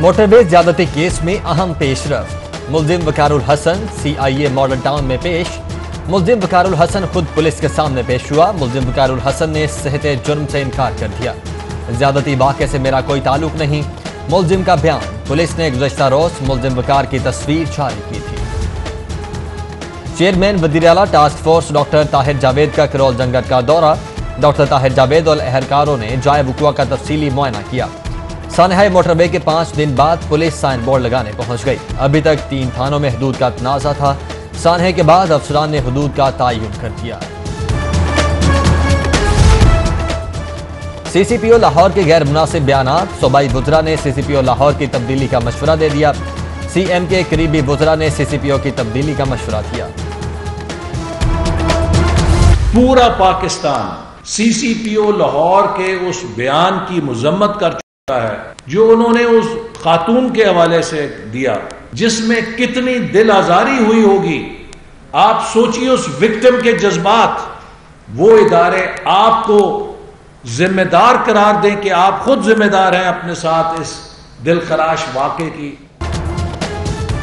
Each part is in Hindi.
मोटरवे ज्यादती केस में अहम पेशरफ। मुलजिम Waqarul Hasan CIA model town में पेश। मुलजिम वकारुल हसन खुद पुलिस के सामने पेश हुआ। मुलजिम वकारुल हसन ने सेहत जुर्म से इनकार कर दिया। ज्यादती वाक़े से मेरा कोई ताल्लुक नहीं। मुलजिम का बयान, पुलिस ने गुजशत रोज मुलजिम वकार की तस्वीर जारी की थी। चेयरमैन वज़ीर task force doctor Tahir Javed का करोल जंगट का दौरा। डॉक्टर ताहिर जावेद और अहलकारों ने जाय वकुआ का तफसीली मुआयना किया। सानहाई मोटरवे के पाँच दिन बाद पुलिस साइन बोर्ड लगाने पहुँच गई। अभी तक तीन थानों में हदूद का तनाजा था। सानहे के बाद अफसरान ने हदूद का तयन कर दिया। सीसीपीओ लाहौर के गैर मुनासिब बयान सूबाई बुजरा ने सीसीपीओ लाहौर की तब्दीली का मशवरा दे दिया। सीएम के करीबी बुजरा ने सीसीपीओ की तब्दीली का मशवरा दिया। पूरा पाकिस्तान सीसीपीओ लाहौर के उस बयान की मजम्मत कर है, जो उन्होंने उस खातून के हवाले से दिया, जिसमें कितनी दिल आजारी हुई होगी, आप सोचिए उस विक्टिम के जज्बात, वो इदारे आपको जिम्मेदार करार दें कि आप खुद जिम्मेदार हैं अपने साथ इस दिल खराश वाक़े की।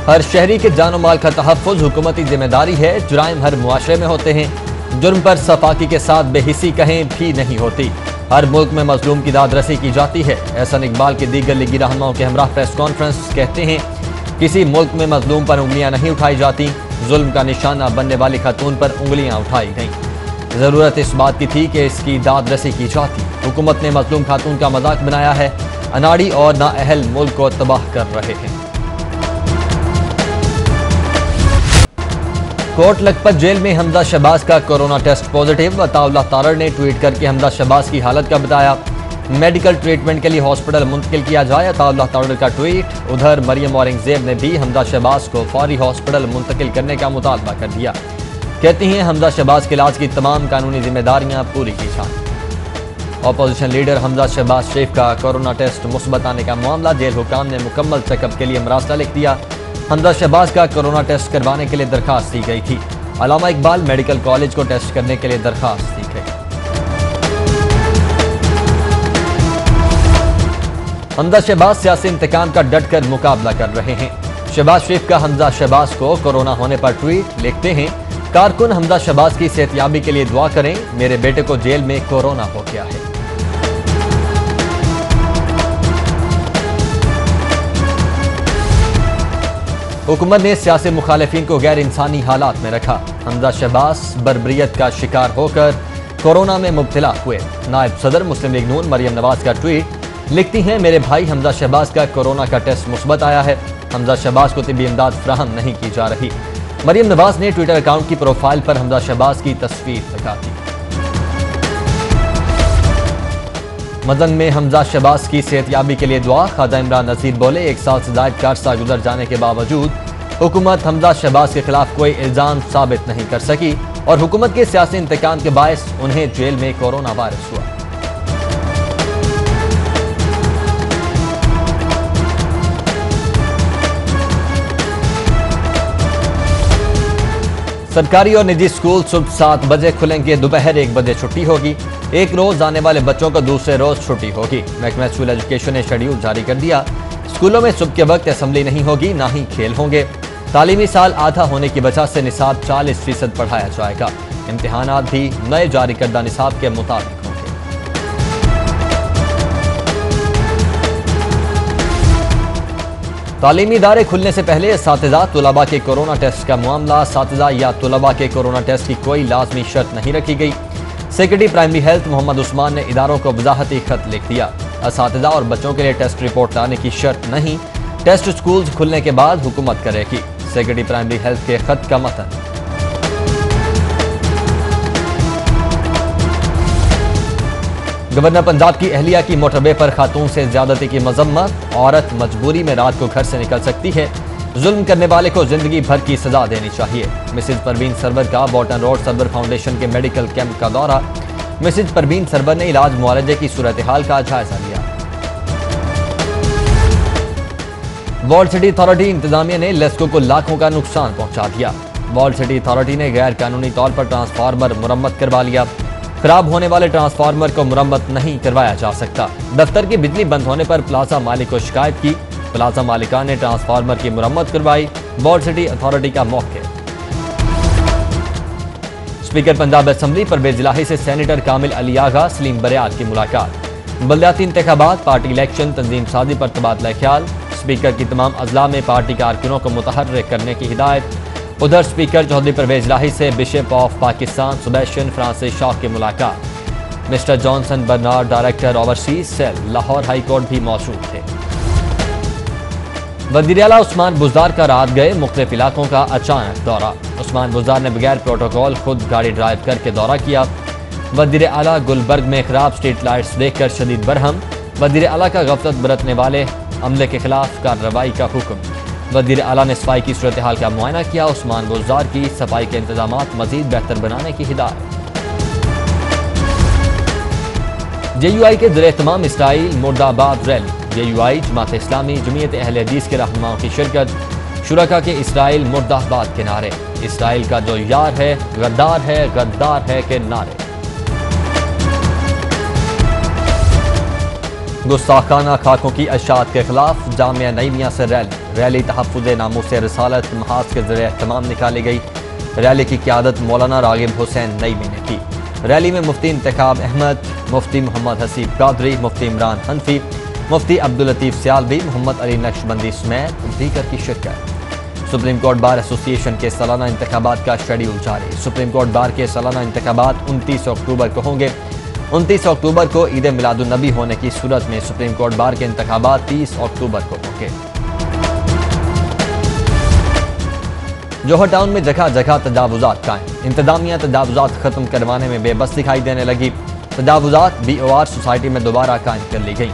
हर शहरी के जानो माल का तहफ़ हुकूमती ज़िम्मेदारी है, जुराइम हर मुआरे में होते हैं, जुर्म पर सफाकी के साथ बेहिसी कहें भी नहीं होती। हर मुल्क में मजलूम की दाद रसी की जाती है। एहसन इकबाल के दीगर लीगी रहनुमाओं के हमरा प्रेस कॉन्फ्रेंस कहते हैं, किसी मुल्क में मजलूम पर उंगलियाँ नहीं उठाई जाती। जुल्म का निशाना बनने वाली खातून पर उंगलियाँ उठाई गईं। ज़रूरत इस बात की थी कि इसकी दाद रसी की जाती। हुकूमत ने मजलूम खातून का मज़ाक बनाया है। अनाड़ी और नाअहल मुल्क को तबाह कर रहे हैं। कोट लखपत जेल में हमदा शहबाज का corona test positive, Attaullah Tarar ने ट्वीट करके हमदा शहबाज की हालत का बताया। मेडिकल ट्रीटमेंट के लिए हॉस्पिटल मुंतकिल किया जाए, अताउल्ला तारड़ का ट्वीट। उधर मरियम औरंगज़ेब ने भी हमदा शहबाज को फौरी हॉस्पिटल मुंतकिल करने का मुतालबा कर दिया। कहती हैं, हमजा शहबाज के इलाज की तमाम कानूनी जिम्मेदारियाँ पूरी की जाए। अपोजिशन लीडर हमजा शहबाज शेख का कोरोना टेस्ट मुस्बत आने का मामला, जेल हुकाम ने मुकम्मल चेकअप के लिए मरासला लिख दिया। हमदा शहबाज का कोरोना टेस्ट करवाने के लिए दरखास्त दी गई थी। अलामा इकबाल मेडिकल कॉलेज को टेस्ट करने के लिए दरखास्त दी गई। हमदा शहबाज सियासी इंतकाम का डट कर मुकाबला कर रहे हैं। शहबाज शरीफ का हमजा शहबाज को कोरोना होने पर ट्वीट लिखते हैं, कारकुन हमदा शहबाज की सेहतयाबी के लिए दुआ करें, मेरे बेटे को जेल में कोरोना हो गया है। हुकूमत ने सियासी मुखालफी को गैर इंसानी हालात में रखा। हमजा शहबाज बरबरीत का शिकार होकर कोरोना में मुबतला हुए। नायब सदर मुस्लिम लीग नून मरियम नवाज़ का ट्वीट, लिखती हैं, मेरे भाई हमजा शहबाज का कोरोना का टेस्ट मुस्बत आया है। हमजा शहबाज को तबी इमदाद फ्राहम नहीं की जा रही। मरियम नवाज़ ने ट्विटर अकाउंट की प्रोफ़ाइल पर हमजा शहबाज की तस्वीर लगा दी। मदन में हमजा शहबाज की सेहतयाबी के लिए दुआ। खाजा इमरान नजीर बोले, एक साल से जायद का साल गुजर जाने के बावजूद हुकूमत हमजा शहबाज के खिलाफ कोई इल्ज़ाम साबित नहीं कर सकी और हुकूमत के सियासी इंतकाम के बायस उन्हें जेल में कोरोना वायरस हुआ। सरकारी और निजी स्कूल सुबह सात बजे खुलेंगे, दोपहर एक बजे छुट्टी होगी। एक रोज आने वाले बच्चों को दूसरे रोज छुट्टी होगी। महकमा स्कूल एजुकेशन ने शेड्यूल जारी कर दिया। स्कूलों में सुबह के वक्त असम्बली नहीं होगी, ना ही खेल होंगे। तालीमी साल आधा होने की वजह से निसाब चालीस फ़ीसद पढ़ाया जाएगा। इम्तहान भी नए जारी करदा निसाब के मुताबिक। तालीमी इदारे खुलने से पहले इस तलबा के कोरोना टेस्ट का मामला इसतजा या तलबा के कोरोना टेस्ट की कोई लाजमी शर्त नहीं रखी गई। Secretary primary health Mohammad Usman ने इदारों को वजाहती खत लिख दिया। इस और बच्चों के लिए टेस्ट रिपोर्ट लाने की शर्त नहीं, टेस्ट स्कूल खुलने के बाद हुकूमत करेगी। सेक्रेटरी प्राइमरी हेल्थ के खत का मतन। गवर्नर पंजाब की अहलिया की मोटरवे पर खातून से ज्यादती की मजम्मत, औरत मजबूरी में रात को घर से निकल सकती है। जुल्म करने वाले को ज़िंदगी भर की सजा देनी चाहिए। मिसिज परवीन सरवर का बॉटन रोड सरवर फाउंडेशन के मेडिकल कैंप का दौरा। मिसिज परवीन सरवर ने इलाज मुआवजे की सूरत हाल का जायजा लिया। वर्ल्ड सिटी अथॉरिटी इंतजामिया ने लेस्को को लाखों का नुकसान पहुँचा दिया। वर्ल्ड सिटी अथॉरिटी ने गैर कानूनी तौर पर ट्रांसफार्मर मुरम्मत करवा लिया। खराब होने वाले ट्रांसफार्मर को मुरम्मत नहीं करवाया जा सकता। दफ्तर की बिजली बंद होने पर प्लाजा मालिक को शिकायत की। प्लाजा मालिका ने ट्रांसफार्मर की मुरम्मत करवाई। बोर्ड सिटी अथॉरिटी का मौके। स्पीकर पंजाब असम्बली, परवेज इलाही से सेनेटर कामिल अली आगा सलीम बरियाल की मुलाकात। बलदियाती इंतबात पार्टी इलेक्शन, तंजीम साजी पर तबादला ख्याल। स्पीकर की तमाम अजला में पार्टी कारकुनों को मुतहरक करने की हिदायत। उधर स्पीकर चौधरी परवेज लाही से bishop of Pakistan सुबैशन Francis Shah की मुलाकात। Mister Johnson Bernard, director overseas cell Lahore high court भी मौजूद थे। वज़ीर अला उस्मान बुजदार का रात गए मुख्तफ इलाकों का अचानक दौरा। उस्मान बुजदार ने बगैर प्रोटोकॉल खुद गाड़ी ड्राइव करके दौरा किया। वज़ीर अला गुलबर्ग में खराब स्ट्रीट लाइट्स देखकर शदीद बरहम। वज़ीर अला का गफलत बरतने वाले अमले के खिलाफ कार्रवाई का हुक्म। वज़ीर अला ने सफ़ाई की सूरत हाल का मुआयना किया। उस्मान बुजदार की सफ़ाई के इंतज़ाम मजीद बेहतर बनाने की हिदायत। जे यू आई के ज़रिए तमाम इसराइल मुर्दाबाद rally. J U I Jamaat Islami Jamiat Ahle Hadith के रहनुमाओं की शिरकत शुरा के इसराइल मुर्दाबाद के नारे। इसराइल का जो यार है, गद्दार है गद्दार है के नारे। गुस्ताखाना खाकों की अशात के खिलाफ जामिया नई मियाँ से रैली। रैली तहफ़ नामों से रसालत महाज के ज़रिए तमाम निकाली गई। रैली की क्यादत मौलाना रागिब हुसैन नईमी ने की। रैली में मुफ्ती इंतखाब अहमद, मुफ्ती मोहम्मद हसीब कादरी मुफ्ती इमरान हनफी, मुफ्ती अब्दुल लतीफ़ सियालवी मोहम्मद अली नक्शबंदी समेत दीगर की शिरकत। सुप्रीम कोर्ट बार एसोसिएशन के सालाना इंतबात का शेड्यूल जारी। सुप्रीम कोर्ट बार के सालाना इंतबात उनतीस अक्टूबर को होंगे। उनतीस अक्टूबर को ईद मिलादुलनबी होने की सूरत में सुप्रीम कोर्ट बार के इंतबात तीस अक्टूबर को होंगे। जोहर टाउन में जगह जगह तजावुजात कायम। इंतजामिया तजावुजात खत्म करवाने में बेबस दिखाई देने लगी। तजावजात बी ओ आर सोसाइटी में दोबारा कायम कर ली गई।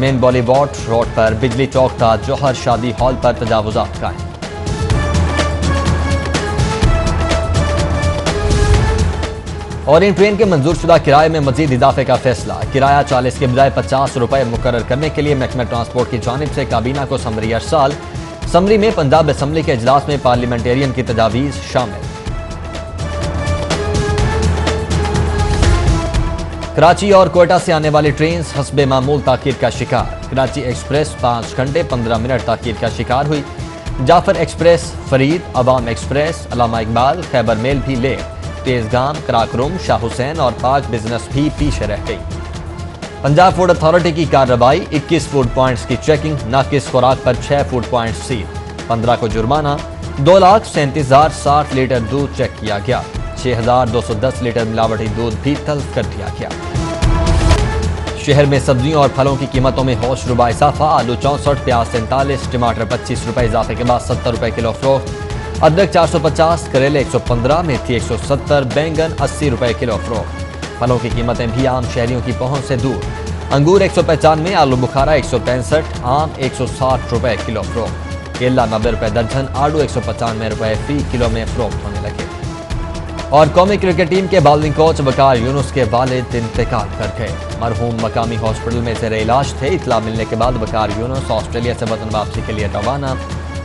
मेन बॉलीवुड रोड पर बिजली चौक था जौहर शादी हॉल पर तजावजात कायम। और इन ट्रेन के मंजूर शुदा किराए में मजीद इजाफे का फैसला। किराया चालीस के बजाय पचास रुपए मुकर करने के लिए महकमा ट्रांसपोर्ट की जानब से काबीना को समरी अरसाल समरी में पंजाब असम्बली के अजलास में पार्लियामेंटेरियन की तजावीज़ शामिल। कराची और कोयटा से आने वाली ट्रेन हसब मामूल ताखिर का शिकार। कराची एक्सप्रेस पाँच घंटे पंद्रह मिनट ताखिर का शिकार हुई। Jaffar express, Farid Awam express, Allama Iqbal, Khyber mail भी ले। तेजगाम, कराकरुम, शाह हुसैन और पाक बिज़नेस भी पीछे रह गई। पंजाब फ़ूड अथॉरिटी की कार्रवाई 21 फ़ूड पॉइंट्स की चेकिंग नाकिस खुराक पर 6 फ़ूड पॉइंट सील। 15 को जुर्माना दो लाख सैंतीस हज़ार साठ लीटर दूध चेक किया गया। 6,210 लीटर मिलावटी दूध भी तल्फ कर दिया गया। शहर में सब्जियों और फलों की कीमतों में होश रुबा इजाफा आलू चौंसठ प्याज सैंतालीस टमाटर पच्चीस रुपए इजाफे के बाद सत्तर रुपए किलो फरोख्त अदरक चार सौ पचास करेले एक सौ पंद्रह मेथी एक सौ सत्तर बैंगन अस्सी रुपए किलो फरोख्त फलों की कीमतें भी आम शहरियों की पहुँच से दूर। अंगूर एक सौ पचानवे आलू बुखारा एक सौ पैंसठ, आम एक सौ साठ रुपए किलो फरोख्त केला नब्बे रुपए दर्जन आलू एक सौ पचानवे रुपए फ़ी किलो में फरोख्त होने लगे। और कौमी क्रिकेट टीम के बॉलिंग कोच बकार यूनुस के वालिद इंतकाल कर गए। मरहूम मकामी हॉस्पिटल में जेर इलाज थे। इतला मिलने के बाद बकार यूनुस ऑस्ट्रेलिया से वतन वापसी के लिए रवाना।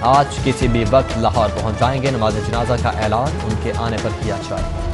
आज किसी भी वक्त लाहौर पहुँच जाएँगे। नमाज़ जनाजा का ऐलान उनके आने पर किया जाएगा।